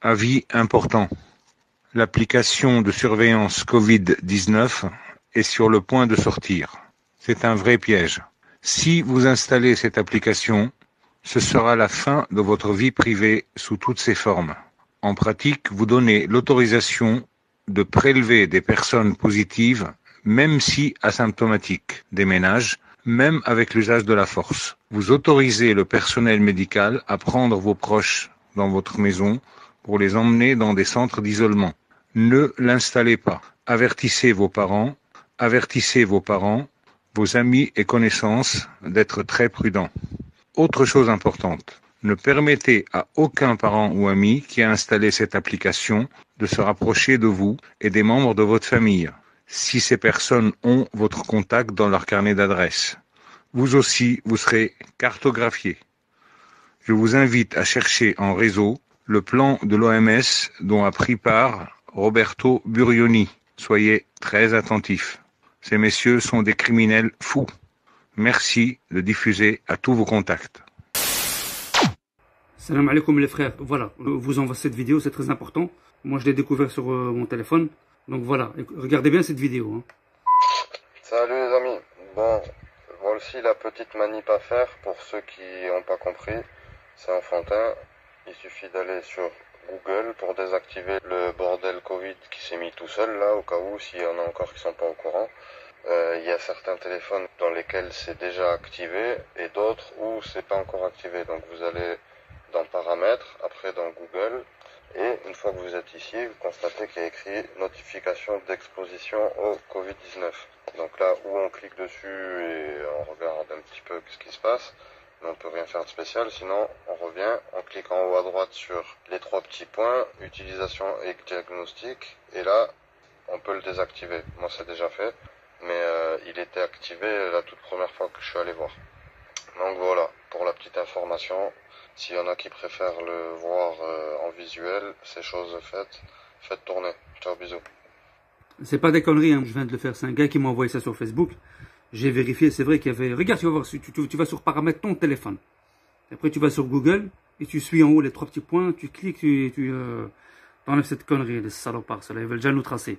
Avis important. L'application de surveillance Covid-19 est sur le point de sortir. C'est un vrai piège. Si vous installez cette application, ce sera la fin de votre vie privée sous toutes ses formes. En pratique, vous donnez l'autorisation de prélever des personnes positives, même si asymptomatiques, des ménages, même avec l'usage de la force. Vous autorisez le personnel médical à prendre vos proches dans votre maison pour les emmener dans des centres d'isolement. Ne l'installez pas. Avertissez vos parents, avertissez vos parents, vos amis et connaissances d'être très prudents. Autre chose importante, ne permettez à aucun parent ou ami qui a installé cette application de se rapprocher de vous et des membres de votre famille si ces personnes ont votre contact dans leur carnet d'adresses. Vous aussi, vous serez cartographié. Je vous invite à chercher en réseau le plan de l'OMS dont a pris part Roberto Burioni. Soyez très attentifs. Ces messieurs sont des criminels fous. Merci de diffuser à tous vos contacts. Salam alaikum les frères. Voilà, je vous envoie cette vidéo, c'est très important. Moi, je l'ai découvert sur euh, mon téléphone. Donc voilà, regardez bien cette vidéo. Hein. Salut les amis. Bon, voici la petite manip à faire pour ceux qui n'ont pas compris. C'est enfantin. Il suffit d'aller sur Google pour désactiver le bordel Covid qui s'est mis tout seul là, au cas où, s'il y en a encore qui sont pas au courant. Euh, il y a certains téléphones dans lesquels c'est déjà activé et d'autres où c'est pas encore activé. Donc vous allez dans paramètres, après dans Google, et une fois que vous êtes ici, vous constatez qu'il y a écrit notification d'exposition au Covid-19. Donc là où on clique dessus et on regarde un petit peu ce qui se passe, on peut rien faire de spécial, sinon on revient, on clique en haut à droite sur les trois petits points, utilisation et diagnostic, et là on peut le désactiver. Moi c'est déjà fait, mais euh, il était activé la toute première fois que je suis allé voir. Donc voilà, pour la petite information, s'il y en a qui préfèrent le voir euh, en visuel, c'est chose faite. Faites tourner. Ciao, bisous. C'est pas des conneries, hein. je viens de le faire. C'est un gars qui m'a envoyé ça sur Facebook. J'ai vérifié, c'est vrai qu'il y avait... Regarde, tu vas voir, tu, tu, vas sur paramètres ton téléphone. Après, tu vas sur Google et tu suis en haut les trois petits points, tu cliques, tu, tu euh, enlèves cette connerie, les salopards, ils veulent déjà nous tracer.